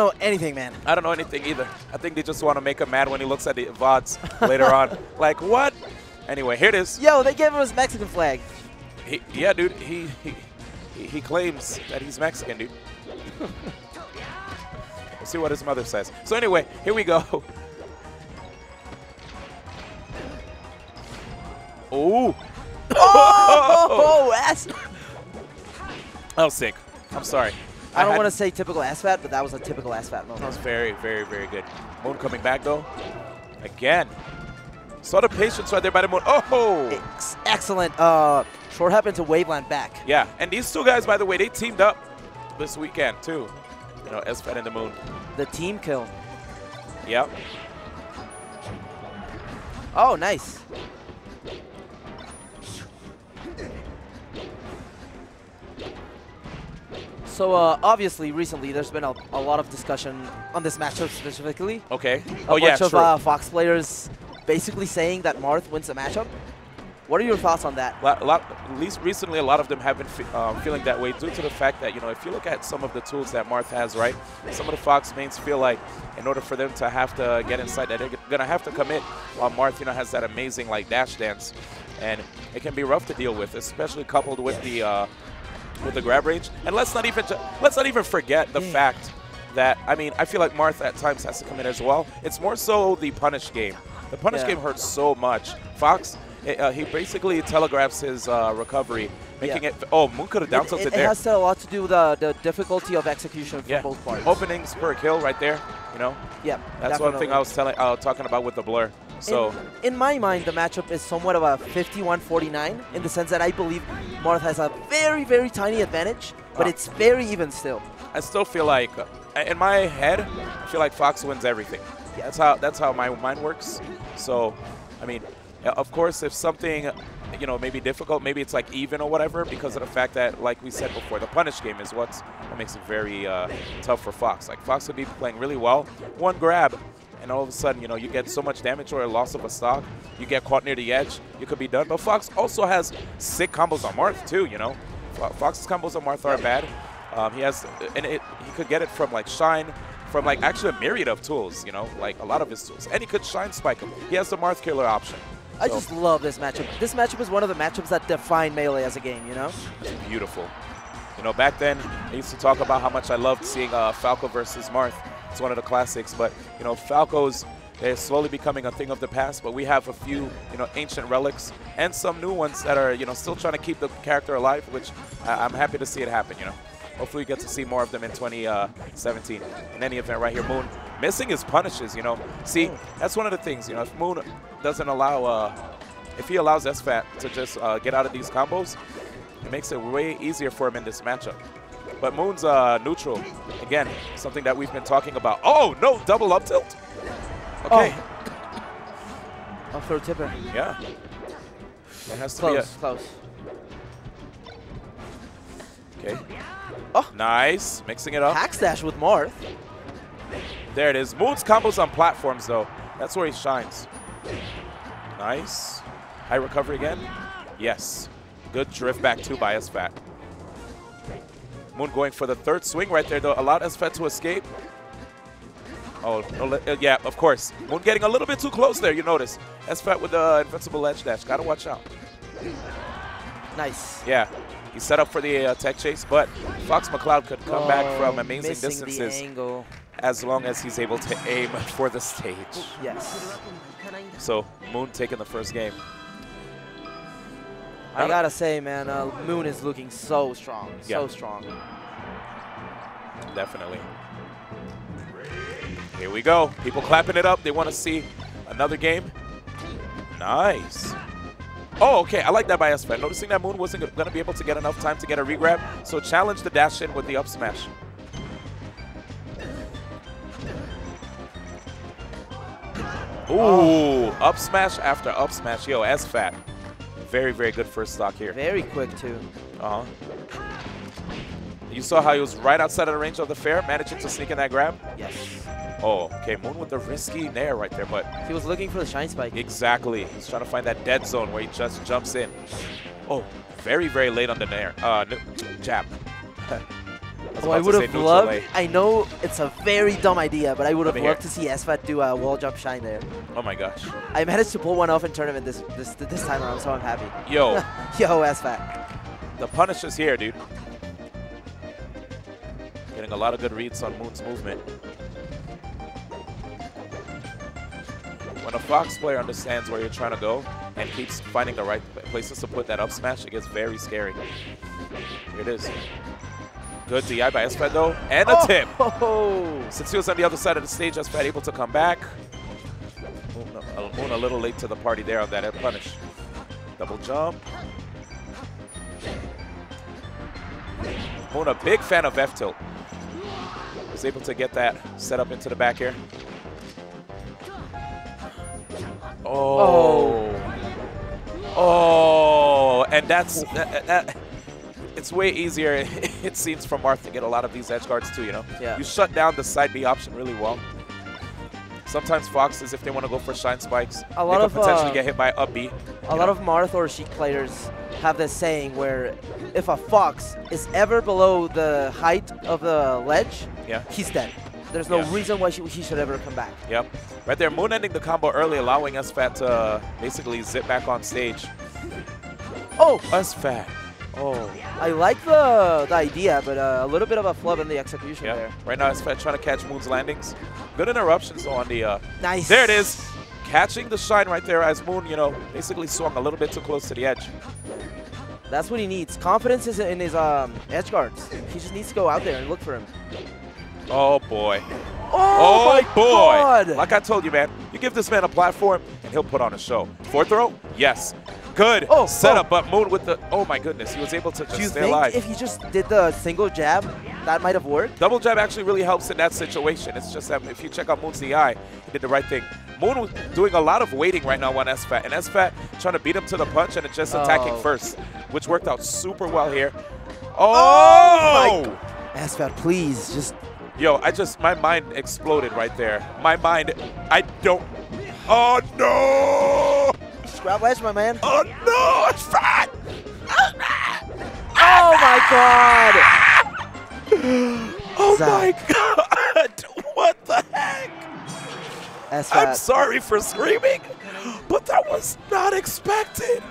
know anything, man. I don't know anything either. I think they just want to make him mad when he looks at the VODs later on. Like, what? Anyway, here it is. Yo, they gave him his Mexican flag. He, yeah, dude, he, he, he, claims that he's Mexican, dude. we'll see what his mother says. So anyway, here we go. Ooh. Oh, ass. I was sick. I'm sorry. I don't want to say typical SFAT, but that was a typical SFAT That was very, very, very good. Moon coming back, though. Again. Saw the patience right there by the Moon. Oh! Ex- excellent. Uh, short hop into Waveland back. Yeah, and these two guys, by the way, they teamed up this weekend, too. You know, SFAT and the Moon. The team kill. Yep. Oh, nice. So uh, obviously, recently there's been a, a lot of discussion on this matchup specifically. Okay. A Oh, yeah, bunch of uh, Fox players basically saying that Marth wins the matchup. What are your thoughts on that? a lot, at least recently, a lot of them have been fe- um, feeling that way due to the fact that, you know, if you look at some of the tools that Marth has, right, some of the Fox mains feel like in order for them to have to get inside that, they're going to have to commit while Marth, you know, has that amazing, like, dash dance. And it can be rough to deal with, especially coupled with the uh, with the grab range. And let's not even let's not even forget the fact that I mean I feel like Marth at times has to come in as well. It's more so the punish game. The punish Yeah. game hurts so much. Fox, eh, uh, he basically telegraphs his uh, recovery, making Yeah. it. Oh, Moon could have down It, tilted it, it there. has to, a lot to do with the, the difficulty of execution for yeah, both parties. openings per kill right there. You know, yeah, that's one thing. I was telling, uh, talking about with the blur. So in, in my mind, the matchup is somewhat of a 51-49 in the sense that I believe Marth has a very, very tiny advantage, but Ah. it's very even still. I still feel like, uh, in my head, I feel like Fox wins everything. Yeah. That's how that's how my mind works. So, I mean, uh, of course, if something, you know, maybe difficult, maybe it's like even or whatever, because of the fact that, like we said before, the punish game is what's what makes it very uh, tough for Fox. Like Fox could be playing really well, one grab, and all of a sudden, you know, you get so much damage or a loss of a stock, you get caught near the edge, you could be done. But Fox also has sick combos on Marth too. You know, Fox's combos on Marth are bad. Um, he has, and it, he could get it from like Shine, from like actually a myriad of tools. You know, like a lot of his tools, and he could Shine spike him. He has the Marth killer option. I So, just love this matchup. This matchup is one of the matchups that define Melee as a game, you know? it's beautiful. You know, back then I used to talk about how much I loved seeing uh, Falco versus Marth. It's one of the classics, but you know, Falco's they're slowly becoming a thing of the past. But we have a few, you know, ancient relics and some new ones that are, you know, still trying to keep the character alive, which I- I'm happy to see it happen. You know, hopefully we get to see more of them in 2017. In any event, right here, Moon missing his punishes. You know, see, that's one of the things. You know, if Moon doesn't allow, uh, if he allows SFAT to just uh, get out of these combos, it makes it way easier for him in this matchup. But Moon's uh, neutral. Again, something that we've been talking about. Oh, no, double up tilt. Okay. I'll throw tipper. Yeah. It has to Close, close. be a... Okay. Oh. Nice. Mixing it up. Hack stash with Marth. There it is. Moon's combos on platforms, though. That's where he shines. Nice. High recovery again. Yes. Good drift back, too, by SFAT. Moon going for the third swing right there, though. a lot Allowed SFAT to escape. Oh, no, uh, yeah, of course. Moon getting a little bit too close there, you notice. SFAT with the invincible edge dash. Gotta watch out. Nice. Yeah. He set up for the uh, tech chase, but Fox McCloud could come back from Oh, amazing distances as long as he's able to aim for the stage. Yes. So Moon taking the first game. I gotta say, man, uh, Moon is looking so strong. So Yeah. strong. Definitely. Here we go. People clapping it up. They want to see another game. Nice. Oh, okay. I like that by SFAT. Noticing that Moon wasn't going to be able to get enough time to get a regrab, so challenge the dash in with the up smash. Ooh, up smash after up smash. Yo, SFAT. Very, very good first stock here. Very quick, too. Uh-huh. You saw how he was right outside of the range of the fair, managing to sneak in that grab? Yes. Oh, okay, Moon with the risky nair right there, but He was looking for the shine spike. exactly. He's trying to find that dead zone where he just jumps in. Oh, very, very late on the nair. Uh, n- jab. Oh, I would have loved. I know it's a very dumb idea, but I would have loved to see SFAT do a wall jump shine there. Oh my gosh. I managed to pull one off in tournament this this this time around, so I'm happy. Yo, Yo, SFAT. the punish is here, dude. Getting a lot of good reads on Moon's movement. When a Fox player understands where you're trying to go and keeps finding the right places to put that up smash, it gets very scary. Here it is. Good DI by SFAT though, and a oh. tip. Oh, Since he was on the other side of the stage, SFAT able to come back. Moon a, a little late to the party there on that air punish. Double jump. Moon a big fan of F tilt. Was able to get that set up into the back air. Oh. Oh, oh and that's that, that, it's way easier it seems for Marth to get a lot of these edge guards too, you know. Yeah. You shut down the side B option really well. Sometimes Foxes, if they want to go for shine spikes, A lot they of, could potentially uh, get hit by up B. a lot of Marth or Sheik players have this saying where if a fox is ever below the height of the ledge, Yeah. he's dead. There's no Yeah. reason why she, he should ever come back. Yep. Right there, Moon ending the combo early, allowing SFAT to uh, basically zip back on stage. Oh, SFAT. Oh. I like the, the idea, but uh, a little bit of a flub in the execution Yeah. there. Right now, SFAT trying to catch Moon's landings. Good interruptions on the. Uh, Nice. there it is. Catching the shine right there as Moon, you know, basically swung a little bit too close to the edge. That's what he needs. Confidence is in his um, edge guards. He just needs to go out there and look for him. Oh boy. Oh, Oh, my boy. God. Like I told you, man, you give this man a platform and he'll put on a show. Fourth throw? Yes. Good. Oh, Setup, oh. but Moon with the. Oh my goodness, he was able to just Do you stay think alive. if he just did the single jab, that might have worked? Double jab actually really helps in that situation. It's just that if you check out Moon's DI, he did the right thing. Moon was doing a lot of waiting right now on SFAT, and SFAT trying to beat him to the punch and just attacking Oh. first, which worked out super well here. Oh! my oh! SFAT, please, just Yo, I just, my mind exploded right there. My mind, I don't. Oh no! Grab wedge, my man. Oh no! SFAT! Oh my god! Oh Zach. my god! What the heck? I'm sorry for screaming, but that was not expected.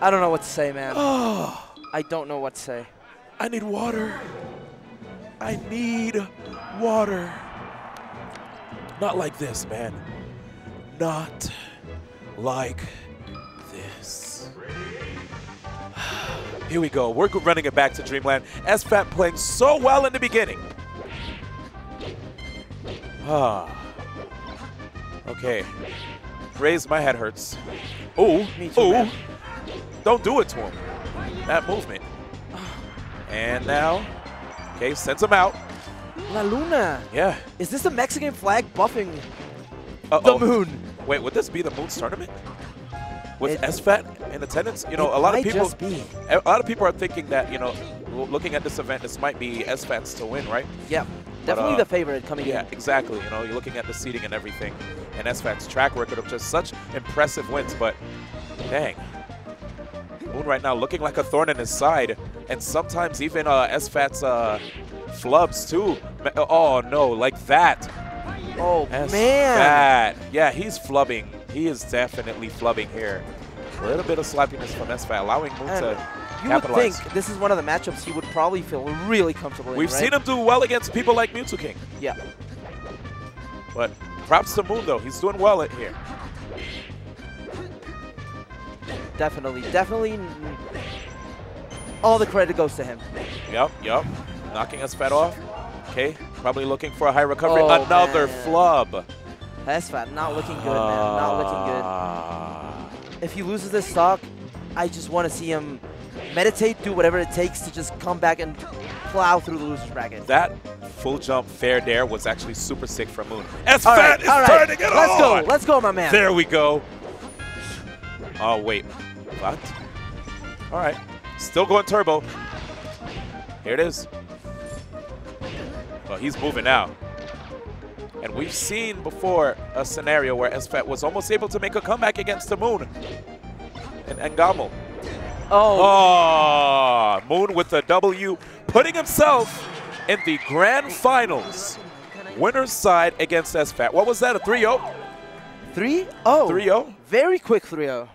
I don't know what to say, man. Oh, I don't know what to say. I need water. I need water. Not like this, man. Not like this. Here we go. We're running it back to Dreamland. SFAT playing so well in the beginning. Ah. Okay. Raise my head hurts. Ooh. Ooh. Don't do it to him. That movement. And now, okay, sends him out. La Luna. Yeah. Is this the Mexican flag buffing Uh-oh. the moon? Wait, would this be the Moon's tournament? With It- SFAT in attendance? You know, a lot of people a lot of people are thinking that, you know, looking at this event, this might be SFAT's to win, right? Yep. Definitely uh, the favorite coming Yeah, in. exactly. You know, you're looking at the seating and everything, and SFAT's track record of just such impressive wins, but dang. Moon right now looking like a thorn in his side, and sometimes even uh, SFAT's uh, flubs too. Oh no, like that. Oh, man. Yeah, he's flubbing. He is definitely flubbing here. A little bit of sloppiness from SFAT, allowing Moon And to You would think this is one of the matchups he would probably feel really comfortable in. We've in, right? seen him do well against people like Mewtwo King. Yeah. But props to Moon though, he's doing well at here. Definitely. Definitely. All the credit goes to him. Yep, yep. Knocking SFAT off. Okay, probably looking for a high recovery. Oh, Another man. flub. That's fat. Not looking good, man. Not looking Ah. good. If he loses this stock, I just want to see him meditate, do whatever it takes to just come back and plow through the loser's bracket. That full jump fair dare was actually super sick from Moon. SFAT right, is all right. turning it Let's go. Let's go, my man. There we go. Oh, wait. What? All right. Still going turbo. Here it is. He's moving out. And we've seen before a scenario where SFAT was almost able to make a comeback against the Moon. And Ngamo. Oh, Oh, Moon with the W putting himself in the grand finals. Winner's side against SFAT. What was that, a 3-0? 3 0. 3-0? Very quick 3 0.